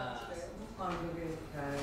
아, 그게 잘.